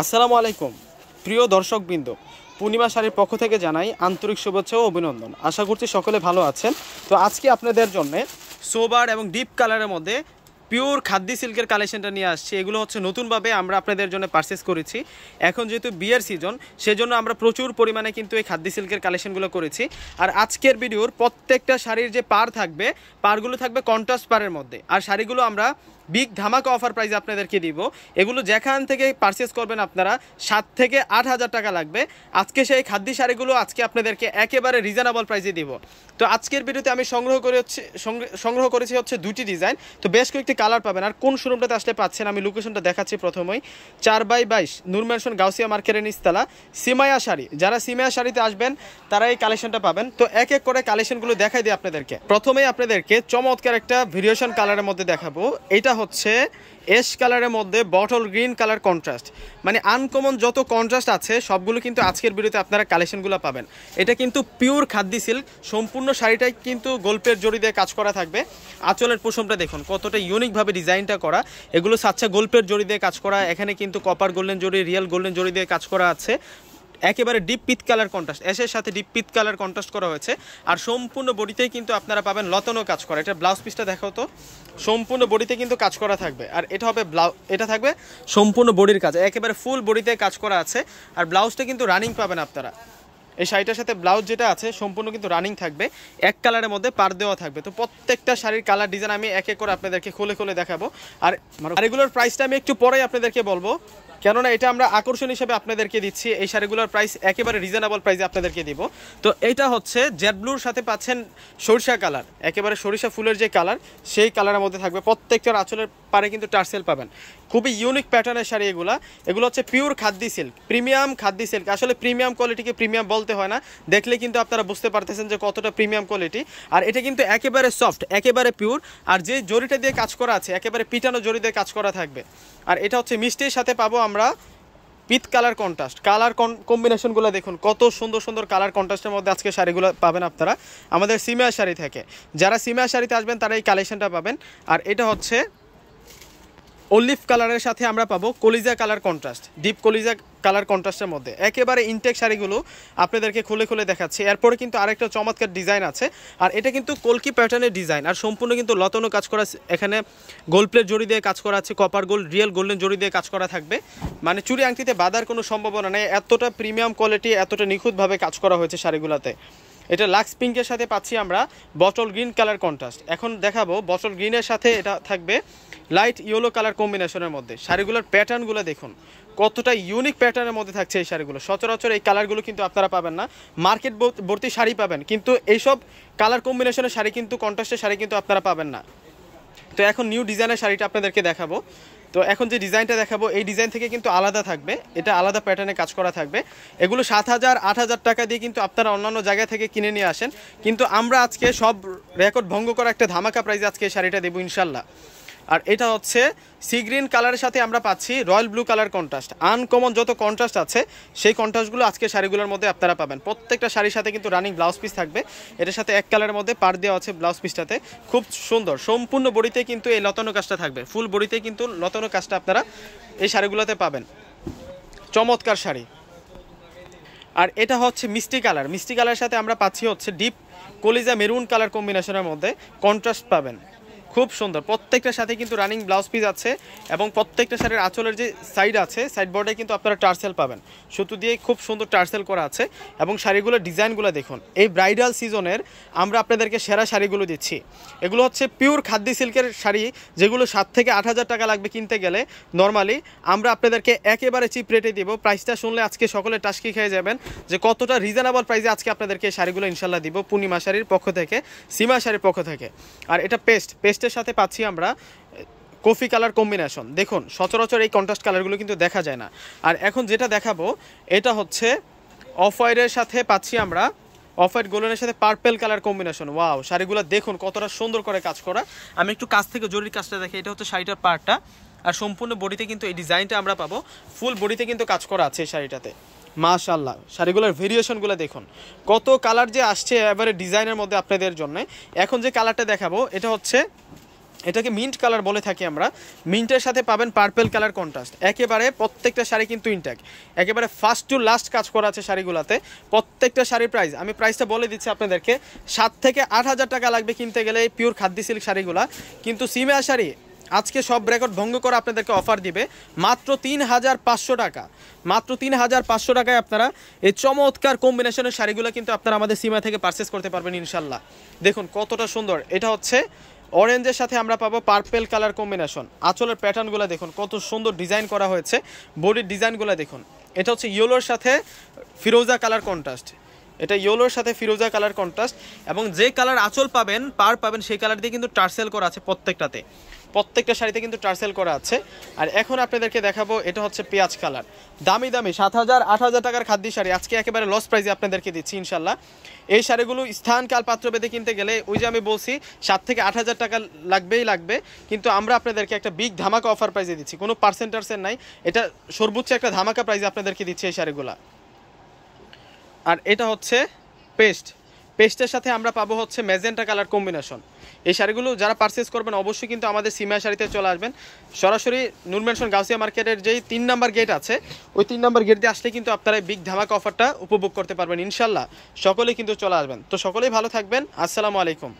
আসসালামু আলাইকুম। প্রিয় দর্শকবৃন্দ, পূর্ণিমা শাড়ির পক্ষ থেকে জানাই আন্তরিক শুভেচ্ছা ও অভিনন্দন। আশা করছি সকলে ভালো আছেন। তো আজকে আপনাদের জন্য সোবার এবং ডিপ কালারের মধ্যে পিওর খাদ্যি সিল্কের কালেকশনটা নিয়ে আসছি। এগুলো হচ্ছে নতুনভাবে আমরা আপনাদের জন্য পারচেস করেছি। এখন যেহেতু বিয়ের সিজন সেজন্য আমরা প্রচুর পরিমাণে কিন্তু এই খাদ্যি সিল্কের কালেকশনগুলো করেছি। আর আজকের ভিডিওর প্রত্যেকটা শাড়ির যে পার থাকবে, পারগুলো থাকবে কন্ট্রাস্ট পারের মধ্যে। আর শাড়িগুলো আমরা বিগ ধামাকা অফার প্রাইসে আপনাদেরকে দিব। এগুলো যেখান থেকে পারচেস করবেন আপনারা, সাত থেকে আট হাজার টাকা লাগবে। আজকে সেই খাদ্য শাড়িগুলো আজকে আপনাদেরকে একেবারে রিজনেবল প্রাইসে দিব। তো আজকের ভিডিওতে আমি সংগ্রহ করে হচ্ছে, সংগ্রহ- করেছি হচ্ছে দুটি ডিজাইন তো বেশ কয়েকটি কালার পাবেন। আর কোন শোরুমটাতে আসলে পাচ্ছেন আমি লোকেশনটা দেখাচ্ছি প্রথমেই। চার বাই বাইশ, নূর গাউসিয়া মার্কেটের নিস্তালা সিমায়া শাড়ি, যারা সিমায়া শাড়িতে আসবেন, তারা এই কালেকশনটা পাবেন। তো এক এক করে কালেকশনগুলো দেখাই দিই আপনাদেরকে। প্রথমেই আপনাদেরকে চমৎকার একটা ভেরিয়েশন কালারের মধ্যে দেখাবো। এটা হচ্ছে এস কালারের মধ্যে বটল গ্রিন কালার কন্ট্রাস্ট মানে আনকমন যত কন্ট্রাস্ট আছে, সবগুলো কিন্তু আজকের ভিডিওতে আপনারা কালেকশনগুলো পাবেন। এটা কিন্তু পিওর খাদ্যি সিল্ক সম্পূর্ণ শাড়িটাই কিন্তু গল্পের জড়ি দিয়ে কাজ করা থাকবে। আঁচলের পোষমটা দেখুন, কতটা ইউনিকভাবে ডিজাইনটা করা। এগুলো সাচ্চা গল্পের জড়ি দিয়ে কাজ করা, এখানে কিন্তু copper golden zari real golden zari দিয়ে কাজ করা আছে। একেবারে ডিপ পিত কালার কন্ট্রাস্ট এসের সাথে ডিপ পিত কালার কন্ট্রাস্ট করা হয়েছে। আর সম্পূর্ণ বডিতেই কিন্তু আপনারা পাবেন লতানো কাজ করা। এটা ব্লাউজ পিসটা দেখাও তো। সম্পূর্ণ বডিতে কিন্তু কাজ করা থাকবে। আর এটা হবে ব্লাউ এটা থাকবে সম্পূর্ণ বডির কাজ। একেবারে ফুল বডিতে কাজ করা আছে। আর ব্লাউজটা কিন্তু রানিং পাবেন আপনারা। এই শাড়িটার সাথে ব্লাউজ যেটা আছে, সম্পূর্ণ কিন্তু রানিং থাকবে। এক কালারের মধ্যে পার দেওয়া থাকবে। তো প্রত্যেকটা শাড়ির কালার ডিজাইন আমি এক এক করে আপনাদেরকে খুলে খুলে দেখাবো। আর আর এগুলোর প্রাইসটা আমি একটু পরেই আপনাদেরকে বলব। কেননা এটা আমরা আকর্ষণ হিসেবে আপনাদেরকে দিচ্ছি। এই শাড়িগুলোর প্রাইস একেবারে রিজনেবল প্রাইসে আপনাদেরকে দিব। তো এটা হচ্ছে জেড ব্লুর সাথে পাচ্ছেন সরিষা কালার। একেবারে সরিষা ফুলের যে কালার, সেই কালারের মধ্যে থাকবে প্রত্যেকটার আঁচলের পারে কিন্তু টার্সেল পাবেন। খুবই ইউনিক প্যাটার্নের শাড়ি এগুলা। এগুলো হচ্ছে pure khadi silk premium khadi silk আসলে প্রিমিয়াম কোয়ালিটিকে প্রিমিয়াম বলতে হয় না। দেখলে কিন্তু আপনারা বুঝতে পারতেছেন যে কতটা প্রিমিয়াম কোয়ালিটি আর এটা কিন্তু একেবারে সফট একেবারে পিওর আর যে জরিটা দিয়ে কাজ করা আছে, একেবারে পিটানো জরি দিয়ে কাজ করা থাকবে। আর এটা হচ্ছে মিষ্টির সাথে পাবো আমরা পিত কালার কন্ট্রাস্ট কালার কম্বিনেশনগুলো দেখুন, কত সুন্দর সুন্দর কালার কন্ট্রাস্টের মধ্যে আজকে শাড়িগুলো পাবেন আপনারা। আমাদের সিমিয়া শাড়ি থেকে। যারা সিমিয়া শাড়িতে আসবেন, তারা এই কালেকশনটা পাবেন। আর এটা হচ্ছে অলিভ কালারের সাথে আমরা পাবো কলিজা কালার কন্ট্রাস্ট, ডিপ কলিজা কালার কন্ট্রাস্টের মধ্যে। একেবারে ইনটেক শাড়িগুলো আপনাদেরকে খুলে খুলে দেখাচ্ছি। এরপরে কিন্তু আরেকটা চমৎকার ডিজাইন আছে, আর এটা কিন্তু কলকি প্যাটার্নের ডিজাইন, আর সম্পূর্ণ কিন্তু লতানো কাজ করা। এখানে গোল্ড প্লেট জড়ি দিয়ে কাজ করা আছে copper gold real golden zari দিয়ে কাজ করা থাকবে। মানে চুরি আংটিতে বাঁধার কোনো সম্ভাবনা নেই, এতটা প্রিমিয়াম কোয়ালিটি এতটা নিখুঁতভাবে কাজ করা হয়েছে শাড়িগুলোতে। এটা লাক্স পিঙ্কের সাথে পাচ্ছি আমরা বটল গ্রিন কালার কন্ট্রাস্ট এখন দেখাবো বটল গ্রিনের সাথে এটা থাকবে লাইট ইয়েলো কালার কম্বিনেশনের মধ্যে। শাড়িগুলোর প্যাটার্নগুলো দেখুন। কতটা ইউনিক প্যাটার্নের মধ্যে থাকছে এই শাড়িগুলো। সচরাচর এই কালারগুলো কিন্তু আপনারা পাবেন না। মার্কেট ভর্তি শাড়ি পাবেন। কিন্তু এইসব কালার কম্বিনেশনের শাড়ি কিন্তু কন্ট্রাস্টের শাড়ি কিন্তু আপনারা পাবেন না। তো এখন নিউ ডিজাইনের শাড়িটা আপনাদেরকে দেখাবো। তো এখন যে ডিজাইনটা দেখাবো, এই ডিজাইন থেকে কিন্তু আলাদা থাকবে। এটা আলাদা প্যাটার্নে কাজ করা থাকবে। এগুলো সাত হাজার, আট হাজার টাকা দিয়ে কিন্তু আপনারা অন্যান্য জায়গা থেকে কিনে নিয়ে আসেন। কিন্তু আমরা আজকে সব রেকর্ড ভঙ্গ করা একটা ধামাকা প্রাইজে আজকে এই শাড়িটা দেবো, ইনশাল্লাহ। আর এটা হচ্ছে সি গ্রিন কালারের সাথে আমরা পাচ্ছি royal blue colour contrast uncommon যত কন্ট্রাস্ট আছে, সেই কন্ট্রাস্টগুলো আজকে শাড়িগুলোর মধ্যে আপনারা পাবেন। প্রত্যেকটা শাড়ির সাথে কিন্তু রানিং ব্লাউজ পিস থাকবে। এটার সাথে এক কালারের মধ্যে পার দেওয়া আছে ব্লাউজ পিসটাতে খুব সুন্দর। সম্পূর্ণ বডিতে কিন্তু এই লতানো কাজটা থাকবে। ফুল বডিতে কিন্তু লতানো কাজটা আপনারা এই শাড়িগুলোতে পাবেন। চমৎকার শাড়ি। আর এটা হচ্ছে মিষ্টি কালার। মিষ্টি কালারের সাথে আমরা পাচ্ছি হচ্ছে ডিপ কলিজা মেরুন কালার কম্বিনেশনের মধ্যে কন্ট্রাস্ট পাবেন। খুব সুন্দর। প্রত্যেকটার সাথে কিন্তু রানিং ব্লাউজ পিস আছে এবং প্রত্যেকটা শাড়ির আঁচলের যে সাইড আছে সাইড বোর্ডে কিন্তু আপনারা টার্সেল পাবেন। সুতো দিয়ে খুব সুন্দর টার্সেল করা আছে এবং শাড়িগুলোর ডিজাইনগুলো দেখুন। এই ব্রাইডাল সিজনের আমরা আপনাদেরকে সেরা শাড়িগুলো দিচ্ছি। এগুলো হচ্ছে পিওর খাদ্য সিল্কের শাড়ি, যেগুলো সাত থেকে আট হাজার টাকা লাগবে কিনতে গেলে। নর্মালি আমরা আপনাদেরকে একেবারে চিপ রেটে দিব। প্রাইসটা শুনলে আজকে সকলে টাস্কি খেয়ে যাবেন যে কতটা রিজনেবল প্রাইসে আজকে আপনাদেরকে শাড়িগুলো ইনশাল্লাহ দিব পূর্ণিমা শাড়ির পক্ষ থেকে, সীমা শাড়ির পক্ষ থেকে। আর এটা পেস্ট পেস্ট পেস্টের সাথে পাচ্ছি আমরা কফি কালার কম্বিনেশন দেখুন, সচরাচর এই কন্ট্রাস্ট কালারগুলো কিন্তু দেখা যায় না। আর এখন যেটা দেখাবো, এটা হচ্ছে অফ হোয়াইটের সাথে পাচ্ছি আমরা অফ হোয়াইট গোল্ডেনের সাথে পার্পেল কালার কম্বিনেশন ওয়াও শাড়িগুলো দেখুন, কতটা সুন্দর করে কাজ করা। আমি একটু কাছ থেকে জরুরি কাজটা দেখি, এটা হচ্ছে শাড়িটার পার্টটা আর সম্পূর্ণ বডিতে কিন্তু এই ডিজাইনটা আমরা পাবো। ফুল বডিতে কিন্তু কাজ করা আছে এই শাড়িটাতে। মাশাল্লাহ শাড়িগুলোর ভেরিয়েশনগুলো দেখুন। কত কালার যে আসছে এবারে ডিজাইনের মধ্যে আপনাদের জন্য। এখন যে কালারটা দেখাবো, এটা হচ্ছে, এটাকে মিন্ট কালার বলে থাকি আমরা। মিন্টের সাথে পাবেন পার্পেল কালার কন্ট্রাস্ট একেবারে প্রত্যেকটা শাড়ি কিন্তু ইনট্যাক একেবারে ফার্স্ট টু লাস্ট কাজ করা আছে শাড়িগুলোতে। প্রত্যেকটা শাড়ির প্রাইস আমি প্রাইসটা বলে দিচ্ছি আপনাদেরকে। সাত থেকে আট হাজার টাকা লাগবে কিনতে গেলে এই পিওর খাদ্য সিল্ক শাড়িগুলা। কিন্তু সিমিয়া শাড়ি আজকে সব রেকর্ড ভঙ্গ করে আপনাদেরকে অফার দিবে মাত্র তিন হাজার পাঁচশো টাকা। মাত্র তিন হাজার পাঁচশো টাকায় আপনারা এই চমৎকার কম্বিনেশনের শাড়িগুলো কিন্তু আপনারা আমাদের সীমা থেকে পারচেস করতে পারবেন ইনশাল্লাহ। দেখুন কতটা সুন্দর। এটা হচ্ছে অরেঞ্জের সাথে আমরা পাবো পার্পেল কালার কম্বিনেশন আঁচলের প্যাটার্নগুলো দেখুন, কত সুন্দর ডিজাইন করা হয়েছে। বডির ডিজাইনগুলো দেখুন। এটা হচ্ছে ইয়েলোর সাথে ফিরোজা কালার কন্ট্রাস্ট এটা ইয়েলোর সাথে ফিরোজা কালার কন্ট্রাস্ট এবং যে কালার আঁচল পাবেন, পার পাবেন, সেই কালার দিয়ে কিন্তু টার্সেল করা আছে প্রত্যেকটাতে। প্রত্যেকটা শাড়িতে কিন্তু টার্সেল করা আছে। আর এখন আপনাদেরকে দেখাবো, এটা হচ্ছে পেঁয়াজ কালার। দামি দামি, সাত হাজার, আট হাজার টাকার খাদ্য শাড়ি। আজকে একেবারে লস প্রাইজে আপনাদেরকে দিচ্ছি ইনশাল্লাহ এই শাড়িগুলো স্থান কাল পাত্র বেঁধে কিনতে গেলে, ওই যে আমি বলছি, সাত থেকে আট হাজার টাকা লাগবেই লাগবে। কিন্তু আমরা আপনাদেরকে একটা বিগ ধামাকা অফার প্রাইজে দিচ্ছি। কোনো পার্সেন্টার্সের নাই। এটা সর্বোচ্চ একটা ধামাকা প্রাইজে আপনাদেরকে দিচ্ছি এই শাড়িগুলা। আর এটা হচ্ছে পেস্ট পেস্টের সাথে আমরা পাবো হচ্ছে ম্যাজেন্টা কালার কম্বিনেশন এই শাড়িগুলো যারা পারচেস করবেন, অবশ্যই কিন্তু আমাদের সিমিয়া শাড়িতে চলে আসবেন। সরাসরি নুরমেনশন গাউসিয়া মার্কেটের যেই তিন নাম্বার গেট আছে, ওই তিন নাম্বার গেট দিয়ে আসলে কিন্তু আপনারা বিগ ধামাক অফারটা উপভোগ করতে পারবেন, ইনশাল্লাহ। সকলেই কিন্তু চলে আসবেন। তো সকলেই ভালো থাকবেন। আসসালামু আলাইকুম।